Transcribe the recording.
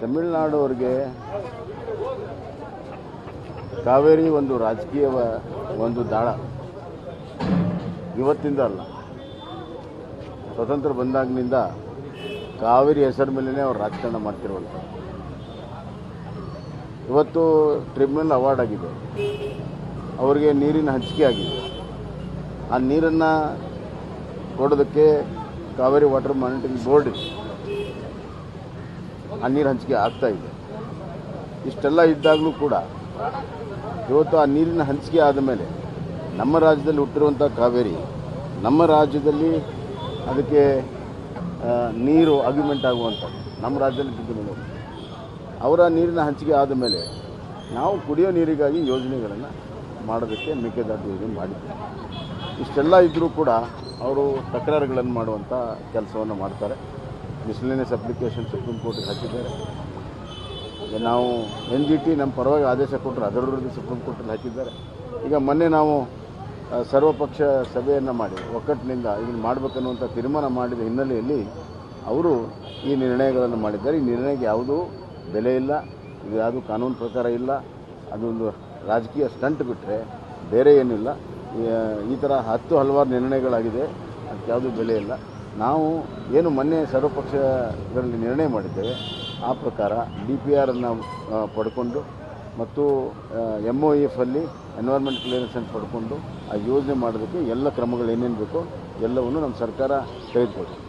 ತಮಿಳುನಾಡವ್ರಿಗೆ ಕಾವೇರಿ ಒಂದು ರಾಜಕೀಯ ಒಂದು ದಾಳ. ಇವತ್ತಿಂದ ಅಲ್ಲ. ಸ್ವತಂತ್ರ ಬಂದಾಗಿನಿಂದ ಕಾವೇರಿ ಹೆಸರ ಮೇಲೇ ಅವ್ರು ರಾಜಕಾರಣ ಮಾಡ್ತಿರುವಂಥ ಇವತ್ತು ಟ್ರಿಬ್ಯುನಲ್ ಅವಾರ್ಡ್ ಆಗಿದೆ. ಅವರಿಗೆ ನೀರಿನ ಹಂಚಿಕೆ ಆಗಿದೆ. ಆ ನೀರನ್ನು ಕೊಡೋದಕ್ಕೆ ಕಾವೇರಿ ವಾಟರ್ ಮಾನಿಟರಿಂಗ್ ಬೋರ್ಡ್ ಇದೆ. ಆ ನೀರು ಹಂಚಿಕೆ ಆಗ್ತಾ ಇದೆ. ಇಷ್ಟೆಲ್ಲ ಇದ್ದಾಗಲೂ ಕೂಡ ಇವತ್ತು ಆ ನೀರಿನ ಹಂಚಿಕೆ ಆದ ಮೇಲೆ ನಮ್ಮ ರಾಜ್ಯದಲ್ಲಿ ಹುಟ್ಟಿರುವಂಥ ಕಾವೇರಿ, ನಮ್ಮ ರಾಜ್ಯದಲ್ಲಿ ಅದಕ್ಕೆ ನೀರು ಅಗ್ರಿಮೆಂಟ್ ಆಗುವಂಥದ್ದು ನಮ್ಮ ರಾಜ್ಯದಲ್ಲಿ ಬಿದ್ದು ಅವರ ನೀರಿನ ಹಂಚಿಕೆ ಆದ ಮೇಲೆ ನಾವು ಕುಡಿಯೋ ನೀರಿಗಾಗಿ ಯೋಜನೆಗಳನ್ನು ಮಾಡೋದಕ್ಕೆ ಮೇಕೆದಾಟು ಯೋಜನೆ ಮಾಡಿದ್ದೀವಿ ಇಷ್ಟೆಲ್ಲ ಇದ್ದರೂ ಕೂಡ ಅವರು ತಕರಾರುಗಳನ್ನು ಮಾಡುವಂಥ ಕೆಲಸವನ್ನು ಮಾಡ್ತಾರೆ. ಮಿಸ್ಲೇನಿಯಸ್ ಅಪ್ಲಿಕೇಶನ್ ಸುಪ್ರೀಂ ಕೋರ್ಟಿಗೆ ಹಾಕಿದ್ದಾರೆ. ನಾವು ಎನ್ ಜಿ ಟಿ ನಮ್ಮ ಪರವಾಗಿ ಆದೇಶ ಕೊಟ್ಟರು ಅದರ ವಿರುದ್ಧ ಸುಪ್ರೀಂ ಕೋರ್ಟಲ್ಲಿ ಹಾಕಿದ್ದಾರೆ. ಈಗ ಮೊನ್ನೆ ನಾವು ಸರ್ವಪಕ್ಷ ಸಭೆಯನ್ನು ಮಾಡಿ, ಒಕ್ಕಟ್ಟಿನಿಂದ ಇದನ್ನು ಮಾಡಬೇಕನ್ನುವಂಥ ತೀರ್ಮಾನ ಮಾಡಿದ ಹಿನ್ನೆಲೆಯಲ್ಲಿ ಅವರು ಈ ನಿರ್ಣಯಗಳನ್ನು ಮಾಡಿದ್ದಾರೆ. ಈ ನಿರ್ಣಯಕ್ಕೆ ಯಾವುದೂ ಬೆಲೆ ಇಲ್ಲ ಇದು ಯಾವುದು ಕಾನೂನು ಪ್ರಕಾರ ಇಲ್ಲ, ಅದೊಂದು ರಾಜಕೀಯ ಸ್ಟಂಟ್ ಬಿಟ್ಟರೆ ಬೇರೆ ಏನಿಲ್ಲ. ಈ ಥರ ಹತ್ತು ಹಲವಾರು ನಿರ್ಣಯಗಳಾಗಿದೆ, ಅದಕ್ಕೆ ಯಾವುದೂ ಬೆಲೆ ಇಲ್ಲ. ನಾವು ಏನು ಮೊನ್ನೆ ಸರ್ವಪಕ್ಷದಲ್ಲಿ ನಿರ್ಣಯ ಮಾಡಿದ್ದೇವೆ. ಆ ಪ್ರಕಾರ ಡಿ ಪಿ ಆರನ್ನು ಪಡ್ಕೊಂಡು ಮತ್ತು ಎಂ ಒ ಎಫ್ ಅಲ್ಲಿ ಎನ್ವೈರ್ಮೆಂಟ್ ಕ್ಲಿಯರೆನ್ಸನ್ನು ಪಡ್ಕೊಂಡು ಆ ಯೋಜನೆ ಮಾಡೋದಕ್ಕೆ ಎಲ್ಲ ಕ್ರಮಗಳು ಏನೇನು ಬೇಕೋ ಎಲ್ಲವನ್ನು ನಮ್ಮ ಸರ್ಕಾರ ತೆಗೆದುಕೊಳ್ತೀವಿ